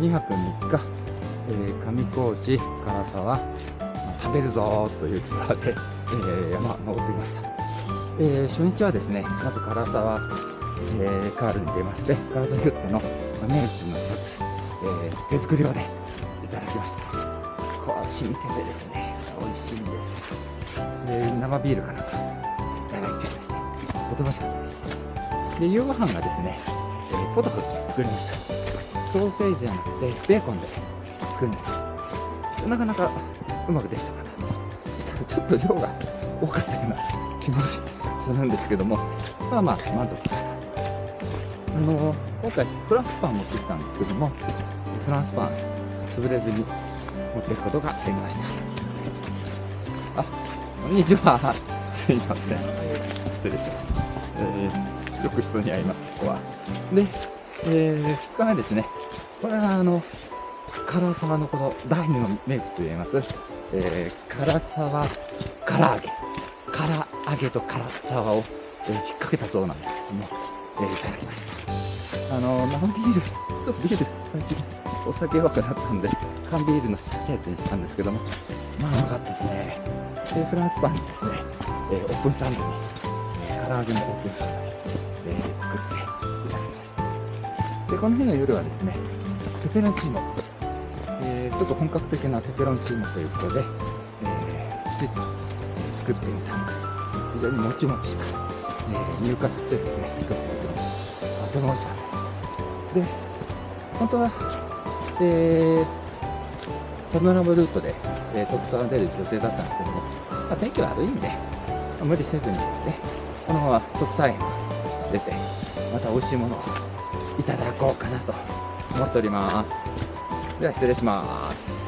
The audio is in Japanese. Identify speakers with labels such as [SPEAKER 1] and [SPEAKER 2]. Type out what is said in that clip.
[SPEAKER 1] 2泊3日、えー、上高地唐沢、まあ、食べるぞというツアーで、えー、山登ってきました、えー、初日はですねまず唐沢、えー、カールに出まして唐沢ヒュッテの名物の一つ、えー、手作りおでいただきました。こう染みててですね美味しいんです。で生ビールかなんかいただいちゃいましてとてもしかったです。で夕ご飯がですね、えー、ポトフ作りました。ソーセージじゃなくてベーコンで作るんですなかなかうまくできたかな。ちょっと量が多かったような気もするんですけども。まあまあ満足。あの今回フランスパン持ってきたんですけどもフランスパン潰れずに持っていくことができました。あこんにちは。すいません。失礼します、えー、よく人に会いますここは。で、えー、2日目ですね。これはあの唐沢のこの第2の名物と言います、え、唐沢唐揚げ。唐揚げと唐沢を、えー、引っ掛けたそうなんです。けども、えー、いただきました。あの生ビールちょっとビール最近お酒弱くなったんで缶ビールのちっちゃいやつにしたんですけども。まあうまかったですね。でフランスパンにですね、えー、オープンサンドに、えー、唐揚げのオープンサンドに、えー、作っていただきました。でこの日の夜はですねペペロンチーノ、えー、ちょっと本格的なペペロンチーノということで、えー、きちっと作ってみたんで非常にもちもちした、えー、乳化させてですね作ってみてとても美味しかったです。で本当は、えー、パノラマルートで、えー、特産が出る予定だったんですけども、まあ、天気悪いんで、無理せずにですねこのまま特産園が出てまた美味しいものをいただこうかなと思っております。では失礼します。